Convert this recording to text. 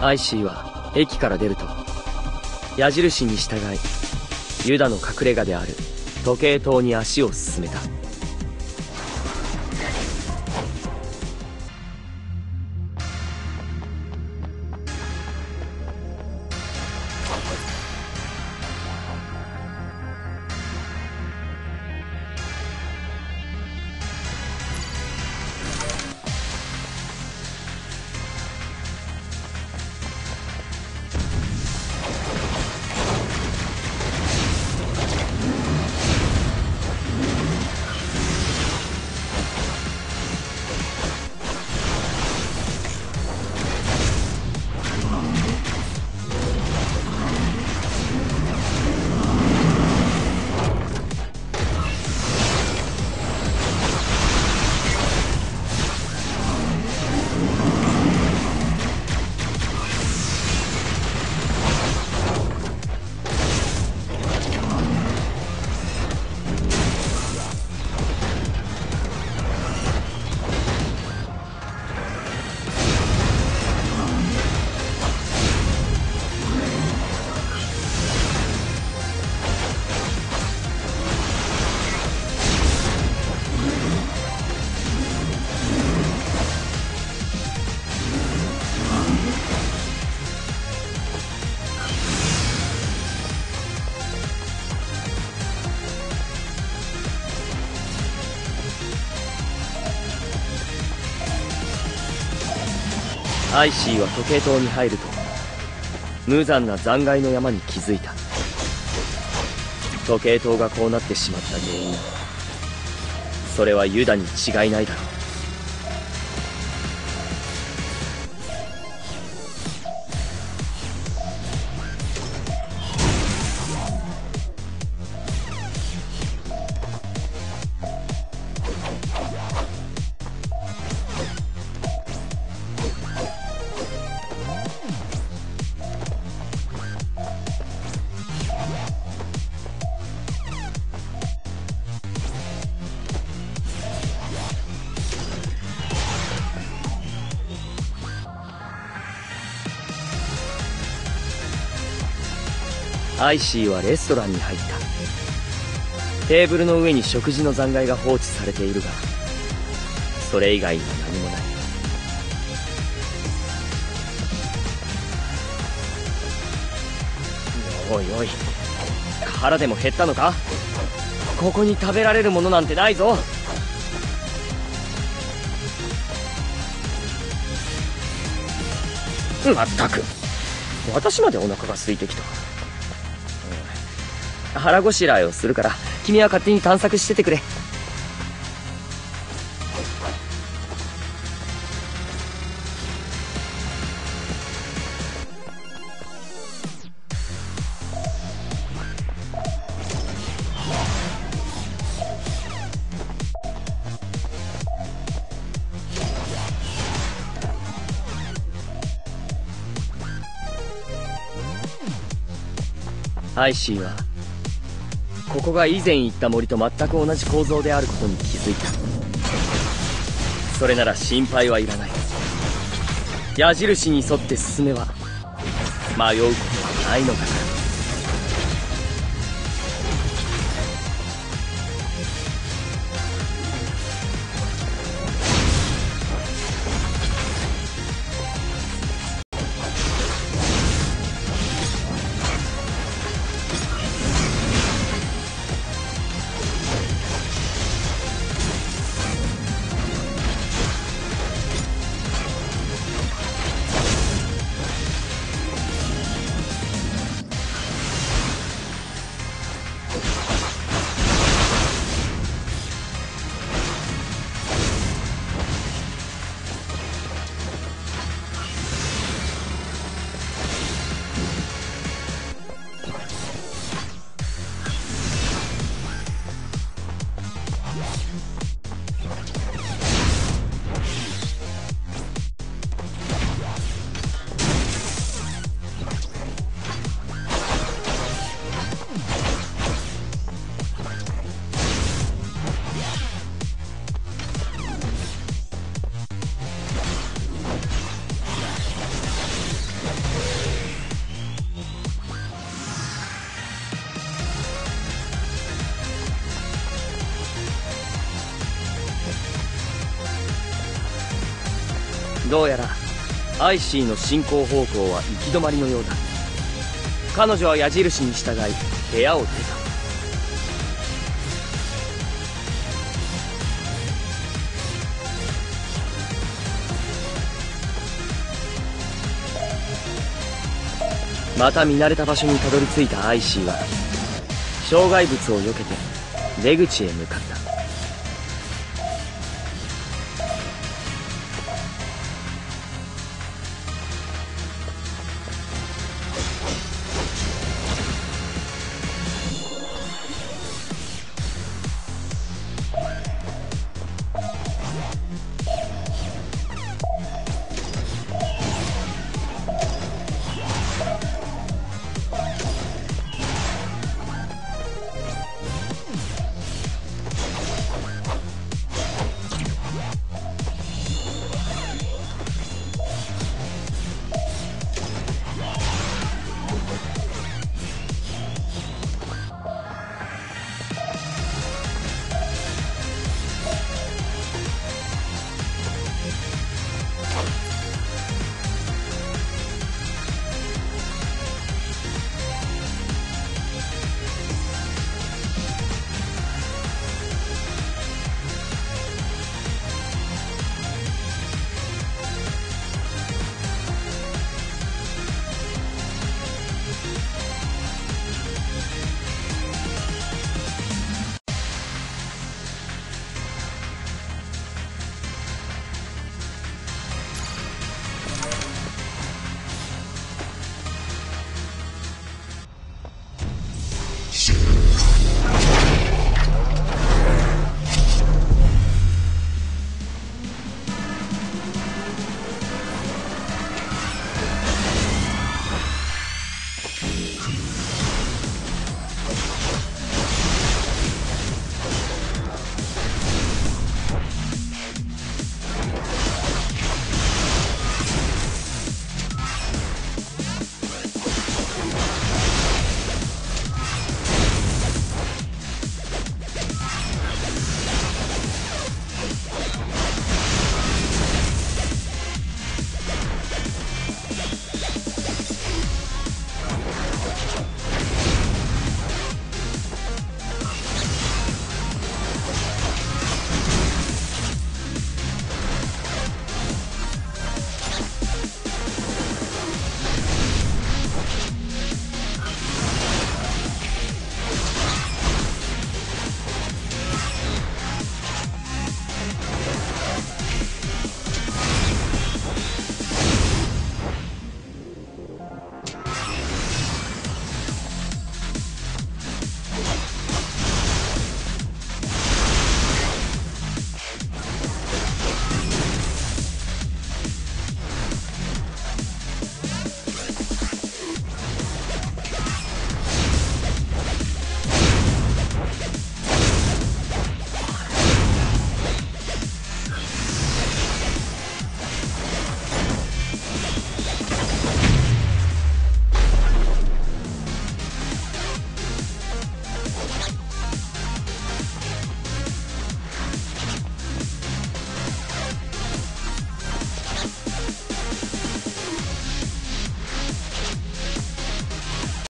アイシーは駅から出ると。矢印に従いユダの隠れ家である時計塔に足を進めた。アイシーは時計塔に入ると無残な残骸の山に気づいた。時計塔がこうなってしまった原因。それはユダに違いないだろう。アイシーはレストランに入った。テーブルの上に食事の残骸が放置されているがそれ以外には何もない。おいおい腹でも減ったのか？ここに食べられるものなんてないぞ。まったく私までお腹が空いてきた腹ごしらえをするから君は勝手に探索しててくれ。アイシーはここが以前行った森と全く同じ構造であることに気づいた。それなら心配はいらない。矢印に沿って進めば迷うことはないのだどうやら ICEYの進行方向は行き止まりのようだ。彼女は矢印に従い部屋を出た。また見慣れた場所にたどり着いた ICEYは障害物を避けて出口へ向かった。